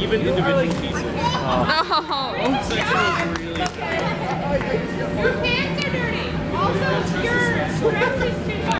even individual pieces. Oh. Section was really